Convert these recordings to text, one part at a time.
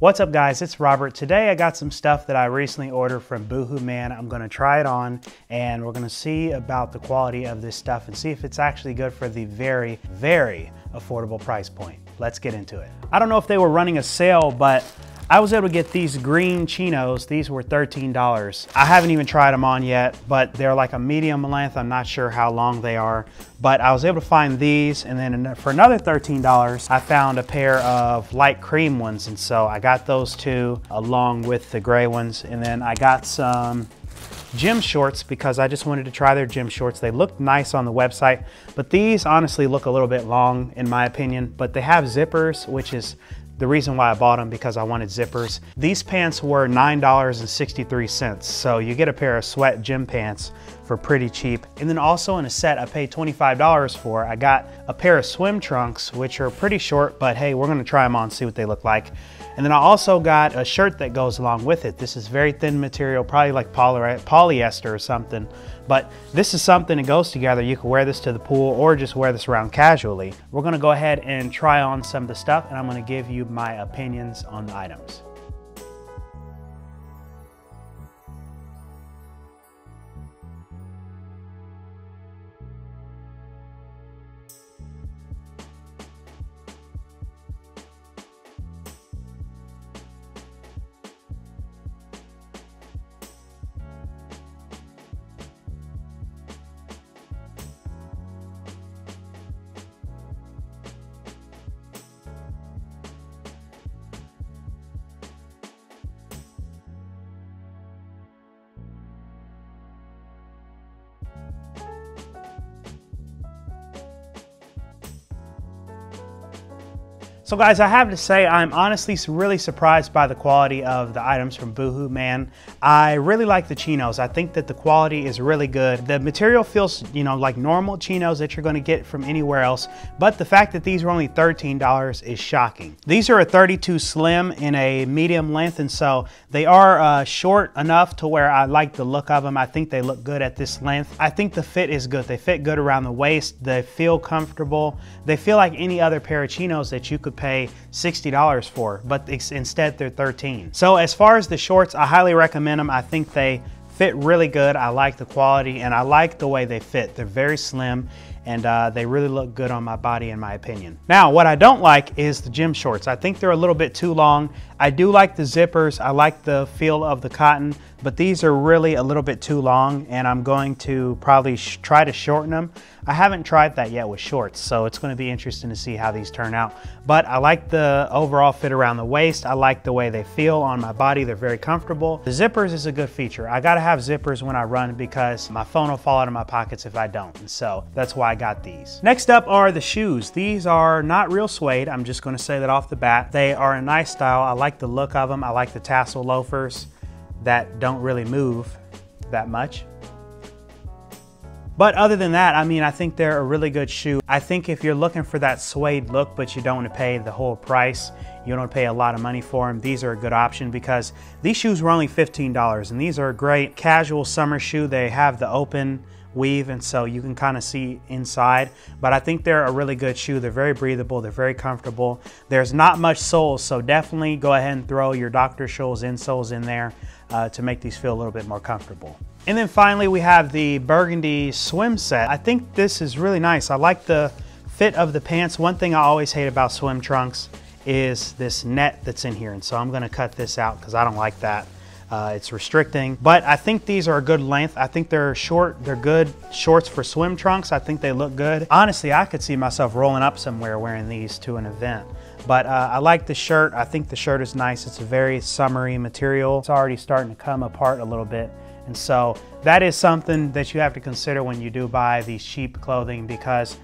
What's up guys, it's Robert. Today I got some stuff that I recently ordered from Boohoo Man. I'm gonna try it on and we're gonna see about the quality of this stuff and see if it's actually good for the very, very affordable price point. Let's get into it. I don't know if they were running a sale, but I was able to get these green chinos. These were $13. I haven't even tried them on yet, but they're like a medium length. I'm not sure how long they are, but I was able to find these. And then for another $13, I found a pair of light cream ones. And so I got those two along with the gray ones. And then I got some gym shorts because I just wanted to try their gym shorts. They look nice on the website, but these honestly look a little bit long in my opinion, but they have zippers, which is the reason why I bought them because I wanted zippers. These pants were $9.63, so you get a pair of sweat gym pants for pretty cheap. And then also in a set I paid $25 for, I got a pair of swim trunks, which are pretty short, but hey, we're gonna try them on, see what they look like. And then I also got a shirt that goes along with it. This is very thin material, probably like poly polyester or something. But this is something that goes together. You can wear this to the pool or just wear this around casually. We're gonna go ahead and try on some of the stuff and I'm gonna give you my opinions on the items. So guys, I have to say I'm honestly really surprised by the quality of the items from Boohoo Man. I really like the chinos. I think that the quality is really good. The material feels, you know, like normal chinos that you're gonna get from anywhere else, but the fact that these were only $13 is shocking. These are a 32 slim in a medium length, and so they are uh, short enough to where I like the look of them. I think they look good at this length. I think the fit is good. They fit good around the waist. They feel comfortable. They feel like any other pair of chinos that you could pay $60 for, but instead they're 13. So as far as the shorts, I highly recommend them. I think they fit really good. I like the quality and I like the way they fit. They're very slim and uh, they really look good on my body in my opinion. Now, what I don't like is the gym shorts. I think they're a little bit too long. I do like the zippers. I like the feel of the cotton, but these are really a little bit too long and I'm going to probably try to shorten them. I haven't tried that yet with shorts, so it's gonna be interesting to see how these turn out. But I like the overall fit around the waist. I like the way they feel on my body. They're very comfortable. The zippers is a good feature. I gotta have zippers when I run because my phone will fall out of my pockets if I don't. And so that's why I got these. Next up are the shoes. These are not real suede. I'm just gonna say that off the bat. They are a nice style. I like the look of them. I like the tassel loafers that don't really move that much. But other than that, I mean, I think they're a really good shoe. I think if you're looking for that suede look, but you don't want to pay the whole price, you don't pay a lot of money for them, these are a good option because these shoes were only $15 and these are a great casual summer shoe. They have the open weave and so you can kind of see inside but I think they're a really good shoe they're very breathable they're very comfortable there's not much soles so definitely go ahead and throw your Dr. Scholl's insoles in there uh, to make these feel a little bit more comfortable and then finally we have the burgundy swim set. I think this is really nice. I like the fit of the pants. One thing I always hate about swim trunks is this net that's in here. And so I'm gonna cut this out because I don't like that. Uh, it's restricting, but I think these are a good length. I think they're short, they're good shorts for swim trunks. I think they look good. Honestly, I could see myself rolling up somewhere wearing these to an event. But uh, I like the shirt. I think the shirt is nice. It's a very summery material. It's already starting to come apart a little bit. And so that is something that you have to consider when you do buy these cheap clothing because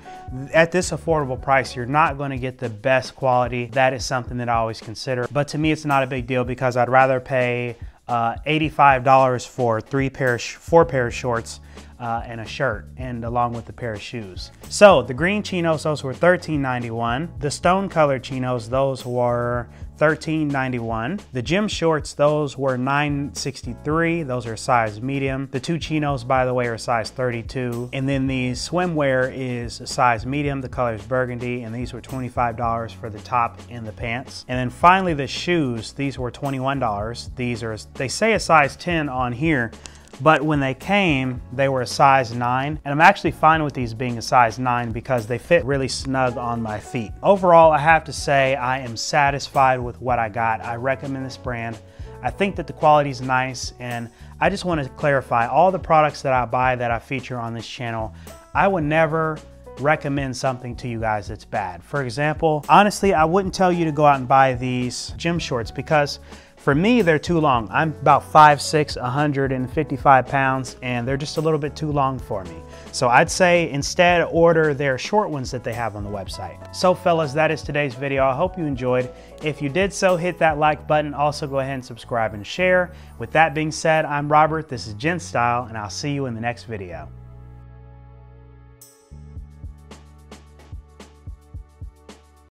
at this affordable price, you're not gonna get the best quality. That is something that I always consider. But to me, it's not a big deal because I'd rather pay uh, $85 for three pair, four pair of shorts uh, and a shirt and along with a pair of shoes. So the green chinos, those were $13.91. The stone colored chinos, those were $13.91. The gym shorts, those were $9.63. Those are size medium. The two chinos, by the way, are size 32. And then the swimwear is a size medium. The color is burgundy, and these were $25 for the top and the pants. And then finally, the shoes, these were $21. These are, they say a size 10 on here, but when they came, they were a size 9, and I'm actually fine with these being a size 9 because they fit really snug on my feet. Overall, I have to say I am satisfied with what I got. I recommend this brand. I think that the quality is nice, and I just want to clarify all the products that I buy that I feature on this channel, I would never recommend something to you guys that's bad. For example, honestly, I wouldn't tell you to go out and buy these gym shorts because for me, they're too long. I'm about 5'6", 155 pounds, and they're just a little bit too long for me. So I'd say instead order their short ones that they have on the website. So fellas, that is today's video. I hope you enjoyed. If you did so, hit that like button. Also go ahead and subscribe and share. With that being said, I'm Robert, this is Gent Style, and I'll see you in the next video.